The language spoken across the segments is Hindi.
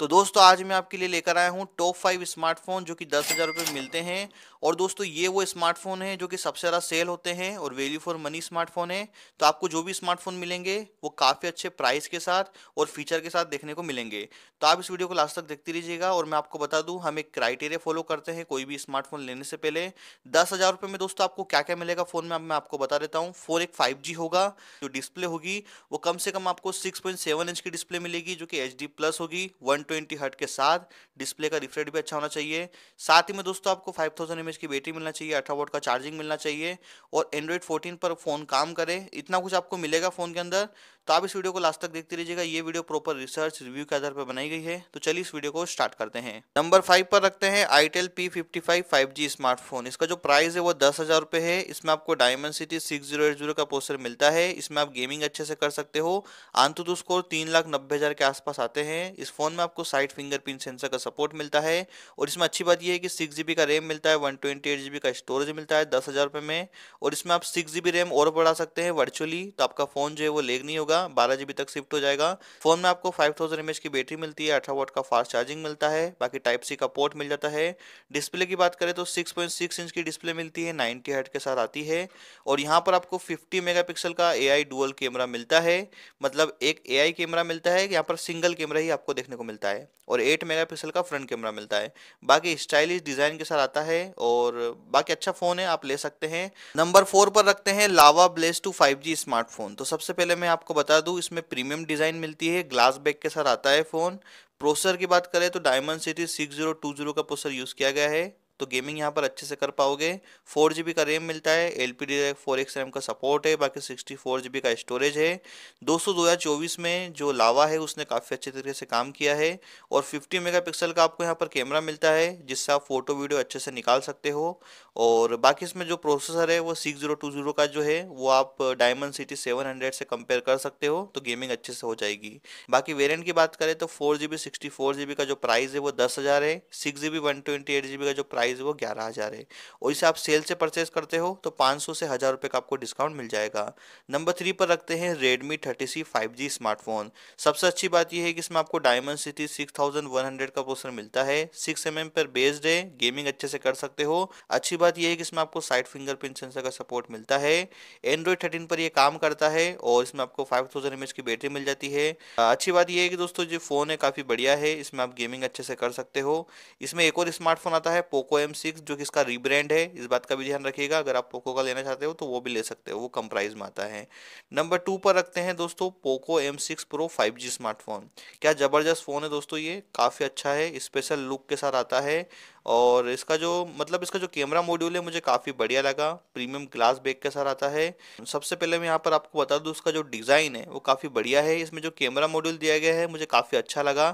तो दोस्तों, आज मैं आपके लिए लेकर आया हूँ टॉप फाइव स्मार्टफ़ोन जो कि दस हज़ार रुपये मिलते हैं। और दोस्तों, ये वो स्मार्टफ़ोन है जो कि सबसे ज़्यादा सेल होते हैं और वैल्यू फॉर मनी स्मार्टफ़ोन है। तो आपको जो भी स्मार्टफ़ोन मिलेंगे, वो काफ़ी अच्छे प्राइस के साथ और फीचर के साथ देखने को मिलेंगे। तो आप इस वीडियो को लास्ट तक देखते रहिएगा और मैं आपको बता दूँ, हम एक क्राइटेरिया फॉलो करते हैं कोई भी स्मार्टफ़ोन लेने से पहले। दस हज़ार रुपये में दोस्तों, आपको क्या क्या मिलेगा फ़ोन में मैं आपको बता देता हूँ। फ़ोन एक फाइव होगा, जो डिस्प्ले होगी, वो कम से कम आपको सिक्स इंच की डिस्प्ले मिलेगी, जो कि एच प्लस होगी वन ट्वेंटी हर्ट के साथ डिस्प्ले का रिफ्रेट भी अच्छा होना चाहिए। साथ ही में दोस्तों, आपको 5000 थाउज़ेंड की बैटरी मिलना चाहिए, अठारह वोट का चार्जिंग मिलना चाहिए और एंड्रॉइड 14 पर फ़ोन काम करे। इतना कुछ आपको मिलेगा फ़ोन के अंदर। तो आप इस वीडियो को लास्ट तक देखते रहिएगा। ये वीडियो प्रॉपर रिसर्च रिव्यू के आधार पर बनाई गई है। तो चलिए इस वीडियो को स्टार्ट करते हैं। नंबर फाइव पर रखते हैं itel P fifty five five G smartphone इसका जो प्राइस है वो दस हज़ार रुपए है। इसमें आपको Dimensity six zero eight zero का पोस्टर मिलता है। इसमें आप गेमिंग अच्छे से कर सकते हो। आंतु स्कोर तीन लाख नब्बे हज़ार के आसपास आते हैं। इस फ़ोन में आपको साइड फिंगरप्रिंट सेंसर का सपोर्ट मिलता है। और इसमें अच्छी बात यह है कि सिक्स जीबी का रैम मिलता है वन ट्वेंटी एट जीबी का स्टोरेज मिलता है दस हज़ार रुपए में। और इसमें आप सिक्स जीबी रैम और बढ़ा सकते हैं वर्चुअली तो आपका फ़ोन जो है वो लेग नहीं होगा। बारह जीबी तक शिफ्ट हो जाएगा। फ़ोन में आपको फाइव थाउज़ेंड की बैटरी मिलती है अठारह वोट का फास्ट चार्जिंग मिलता है, बाकी टाइप सी का पोर्ट मिल जाता है। डिस्प्ले की बात करें तो सिक्स पॉइंट सिक्स इंच की डिस्प्ले मिलती है नाइनटी हर्ट के साथ आती है। और यहाँ पर आपको फिफ्टी मेगापिक्सल का ए आई डुअल कैमरा मिलता है। मतलब एक ए आई कैमरा मिलता है, यहाँ पर सिंगल कैमरा ही आपको देखने को मिलता है। और एट मेगापिक्सल का फ्रंट कैमरा मिलता है। बाकी स्टाइलिश डिज़ाइन के साथ आता है और बाकी अच्छा फ़ोन है, आप ले सकते हैं। नंबर फोर पर रखते हैं Lava Blaze two five smartphone तो सबसे पहले मैं आपको बता दूँ, इसमें प्रीमियम डिज़ाइन मिलती है ग्लास बैक के साथ आता है फ़ोन प्रोसेसर की बात करें तो Dimensity six zero two zero का प्रोसेसर यूज़ किया गया है। तो गेमिंग यहाँ पर अच्छे से कर पाओगे। फोर जी का रैम मिलता है L P D four X RAM का सपोर्ट है, बाकी सिक्सटी फोर जी का स्टोरेज है। दोस्तों, दो हज़ार चौबीस में जो लावा है, उसने काफ़ी अच्छे तरीके से काम किया है और फिफ्टी मेगा पिक्सल का आपको यहाँ पर कैमरा मिलता है, जिससे आप फ़ोटो वीडियो अच्छे से निकाल सकते हो। और बाकी इसमें जो प्रोसेसर है, वो सिक्स ज़ीरो टू ज़ीरो का जो है, वो आप डायमंड सिटी सेवन हंड्रेड से कंपेयर कर सकते हो तो गेमिंग अच्छे से हो जाएगी। बाकी वेरियंट की बात करें तो four G B sixty four G B का जो प्राइस है, वो दस हज़ार है। Six G B one twenty eight G B का जो प्राइस है वो ग्यारह हज़ार है। और इसे आप सेल से परचेज करते हो तो पाँच सौ से हज़ार रुपये का आपको डिस्काउंट मिल जाएगा। नंबर थ्री पर रखते हैं Redmi thirty C five G smartphone सबसे अच्छी बात यह है कि इसमें आपको Dimensity six thousand one hundred का प्रोसेसर मिलता है। सिक्स एम एम पर बेस्ड है गेमिंग अच्छे से कर सकते हो। अच्छी बात यह है कि इसमें आपको साइड फिंगरप्रिंट सेंसर का सपोर्ट मिलता है। एंड्रॉइड थर्टीन पर यह काम करता है और इसमें आपको फाइव थाउज़ेंड एम की बैटरी मिल जाती है। अच्छी बात यह है कि दोस्तों जो फ़ोन है, काफ़ी बढ़िया है। इसमें आप गेमिंग अच्छे से कर सकते हो। इसमें एक और स्मार्टफ़ोन आता है पोको एम सिक्स जो कि इसका रीब्रांड है, इस बात का भी ध्यान रखिएगा। अगर आप पोको का लेना चाहते हो तो वो भी ले सकते हो, वो कम प्राइस में आता है। नंबर टू पर रखते हैं दोस्तों Poco M six Pro five G smartphone क्या ज़बरदस्त फ़ोन है दोस्तों ये, काफ़ी अच्छा है स्पेशल लुक के साथ आता है। और इसका जो मतलब इसका जो कैमरा मॉड्यूल है मुझे काफ़ी बढ़िया लगा। प्रीमियम ग्लास बैग के साथ आता है। सबसे पहले मैं यहाँ पर आपको बता दूँ उसका जो डिज़ाइन है वो काफ़ी बढ़िया है। इसमें जो कैमरा मॉड्यूल दिया गया है मुझे काफ़ी अच्छा लगा।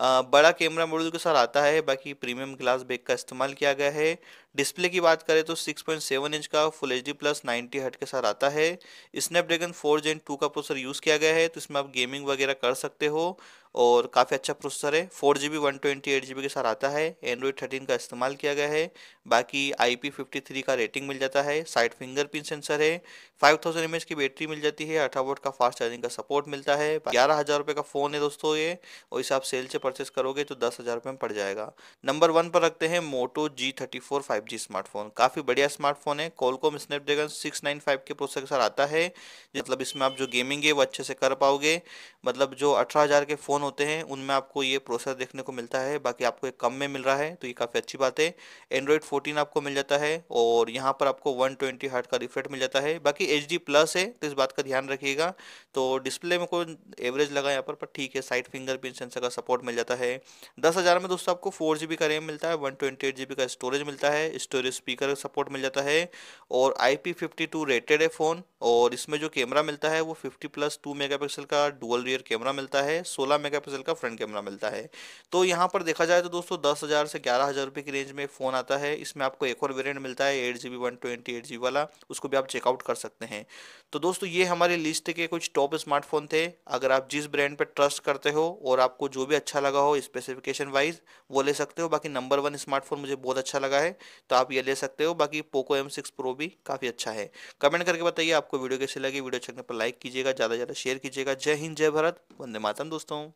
आ, बड़ा कैमरा मॉड्यूल के साथ आता है बाकी प्रीमियम ग्लास बैग का इस्तेमाल किया गया है। डिस्प्ले की बात करें तो 6.7 इंच का full H D plus ninety हट के साथ आता है। स्नैपड्रैगन फोर जेन टू का प्रोसेसर यूज़ किया गया है तो इसमें आप गेमिंग वगैरह कर सकते हो और काफ़ी अच्छा प्रोसेसर है। Four G B one twenty eight G B के साथ आता है। एंड्रॉयड थर्टीन का इस्तेमाल किया गया है। बाकी आई पी फिफ्टी थ्री का रेटिंग मिल जाता है। साइड फिंगरप्रिंट सेंसर है। फाइव थाउज़ेंड एम एच की बैटरी मिल जाती है। अठारह वोट का फास्ट चार्जिंग का सपोर्ट मिलता है। ग्यारह हज़ार रुपये का फ़ोन है दोस्तों ये। और इसे आप सेल से परचेस करोगे तो दस हज़ार रुपये में पड़ जाएगा। नंबर वन पर रखते हैं Moto G thirty four five G smartphone काफ़ी बढ़िया स्मार्टफ़ोन है। Qualcomm Snapdragon six nine five के प्रोसेसर आता है। मतलब इसमें आप जो गेमिंग है, वो अच्छे से कर पाओगे। मतलब जो अठारह हज़ार के फ़ोन होते हैं, उनमें आपको ये प्रोसेसर देखने को मिलता है। बाकी आपको एक कम में मिल रहा है तो ये काफ़ी अच्छी बात है। एंड्रॉइड फोर्टीन आपको मिल जाता है, और यहाँ पर आपको वन ट्वेंटी का रिफ्रेट मिल जाता है। बाकी एच डी प्लस है तो इस बात का ध्यान रखिएगा। तो डिस्प्ले में कोई एवरेज लगा यहाँ पर ठीक है साइड फिंगरप्रिंट सेंसर का सपोर्ट मिल जाता है। दस हज़ार में दोस्तों आपको फोर जी का रैम मिलता है वन ट्वेंटी एट जी का स्टोरेज मिलता है। स्टोरेज स्पीकर का सपोर्ट मिल जाता है और I P fifty two rated है फ़ोन और इसमें जो कैमरा मिलता है, वो fifty plus two megapixel का डुअल रियर कैमरा मिलता है, सोलह मेगा पिक्सल का फ्रंट कैमरा मिलता है। तो यहाँ पर देखा जाए तो दोस्तों, दस हज़ार से ग्यारह हज़ार रुपये की रेंज में फ़ोन आता है। इसमें आपको एक और वेरियंट मिलता है eight G B one twenty eight G वाला, उसको भी आप चेकआउट कर सकते हैं। तो दोस्तों, ये हमारी लिस्ट के कुछ टॉप स्मार्टफ़ोन थे। अगर आप जिस ब्रांड पर ट्रस्ट करते हो और आपको जो भी अच्छा लगा हो स्पेसिफिकेशन वाइज वो ले सकते हो। बाकी नंबर वन स्मार्टफ़ोन मुझे बहुत अच्छा लगा है तो आप ये ले सकते हो। बाकी पोको एम सिक्स प्रो भी काफ़ी अच्छा है। कमेंट करके बताइए आपको वीडियो कैसे लगी, वीडियो चलने पर लाइक कीजिएगा, ज़्यादा से ज़्यादा शेयर कीजिएगा। जय हिंद, जय भारत, वंदे मातम दोस्तों।